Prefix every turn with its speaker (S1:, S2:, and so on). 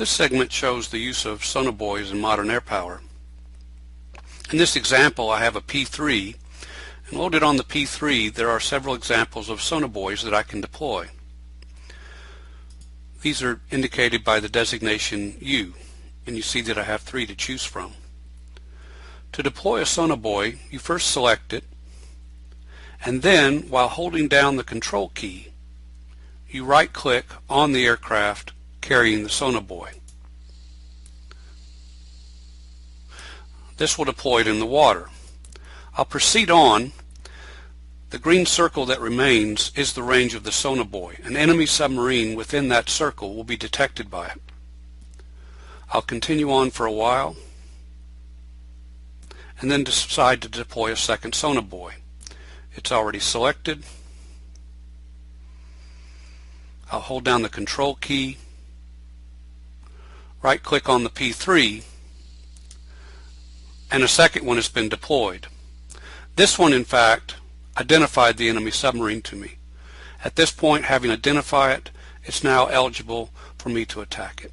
S1: This segment shows the use of sonobuoys in modern air power. In this example I have a P3 and loaded on the P3 there are several examples of sonobuoys that I can deploy. These are indicated by the designation U and you see that I have three to choose from. To deploy a sonobuoy you first select it and then while holding down the control key you right click on the aircraft carrying the sonobuoy. This will deploy it in the water. I'll proceed on. The green circle that remains is the range of the sonobuoy. An enemy submarine within that circle will be detected by it. I'll continue on for a while and then decide to deploy a second sonobuoy. It's already selected. I'll hold down the control key, right click on the P3, and a second one has been deployed. This one, in fact, identified the enemy submarine to me. At this point, having identified it, it's now eligible for me to attack it.